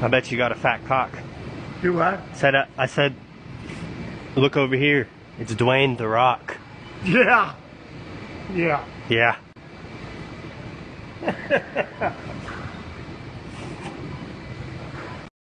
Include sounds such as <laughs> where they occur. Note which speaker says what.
Speaker 1: I bet you got a fat cock.
Speaker 2: Do what?
Speaker 1: Said I, I said, look over here. It's Dwayne the Rock.
Speaker 2: Yeah. Yeah.
Speaker 1: Yeah. <laughs>